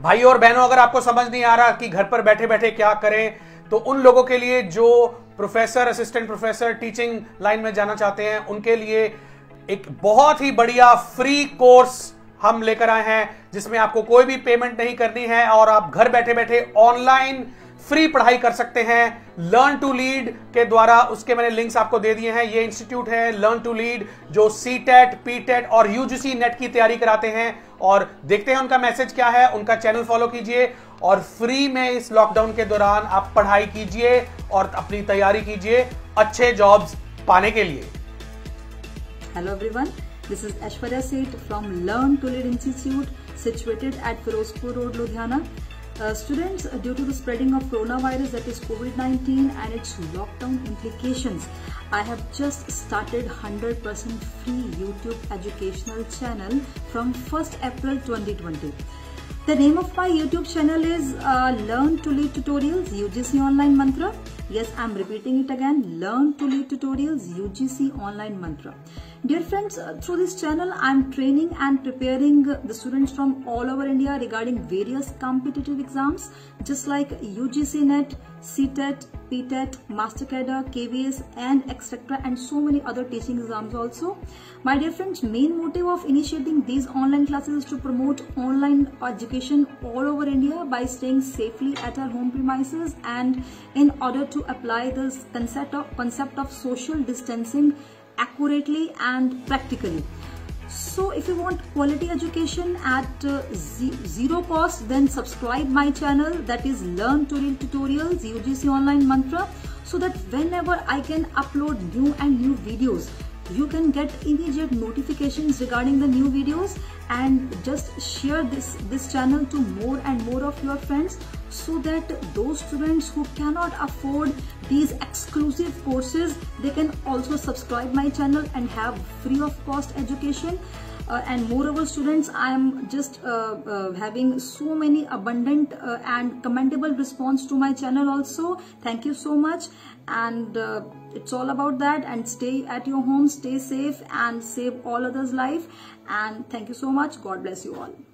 भाई और बहनों, अगर आपको समझ नहीं आ रहा कि घर पर बैठे बैठे क्या करें तो उन लोगों के लिए जो professor assistant professor teaching line में जाना चाहते हैं, उनके लिए एक बहुत ही बढ़िया फ्री कोर्स हम लेकर आए हैं, जिसमें आपको कोई भी पेमेंट नहीं करनी है और आप घर बैठे बैठे ऑनलाइन फ्री पढ़ाई कर सकते हैं। लर्न टू लीड के द्वारा उसके मैंने लिंक्स आपको दे दिए हैं। ये इंस्टीट्यूट है लर्न टू लीड जो सी टेट पी टेट और यूजीसी नेट की तैयारी कराते हैं। और देखते हैं उनका मैसेज क्या है। उनका चैनल फॉलो कीजिए। और फ्री में इस लॉकडाउन के दौरान आप पढ़ाई कीजिए और अपनी तैयारी कीजिए अच्छे जॉब्स पाने के लिए। Hello everyone, this is Ashwarya Seth from Learn to Lead Institute situated at Firozpur Road, Ludhiana. Uh, students, uh, due to the spreading of coronavirus that is COVID-19 and its lockdown implications, I have just started 100% free YouTube educational channel from 1st April 2020. The name of my YouTube channel is uh, Learn to Lead Tutorials UGC Online Mantra. Yes, I'm repeating it again. Learn to Lead Tutorials UGC Online Mantra. Dear friends, uh, through this channel, I'm training and preparing the students from all over India regarding various competitive exams, just like UGC NET, CTET, PTET, Master Cadre, KVS, and etc. and so many other teaching exams also. My dear friends, main motive of initiating these online classes is to promote online education all over India by staying safely at our home premises and in order to apply this concept of, concept of social distancing accurately and practically. So if you want quality education at uh, zero cost, then subscribe my channel that is Learn to Lead Tutorials UGC Online Mantra so that whenever I can upload new and new videos, you can get immediate notifications regarding the new videos and just share this this channel to more and more of your friends so that those students who cannot afford these exclusive courses they can also subscribe my channel and have free of cost education uh, and moreover students i am just uh, uh, having so many abundant uh, and commendable response to my channel also. Thank you so much. And uh, it's all about that. And stay at your home stay safe and save all others life. And thank you so much. God bless you all